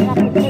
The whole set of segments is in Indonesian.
Gracias.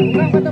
Bukan kata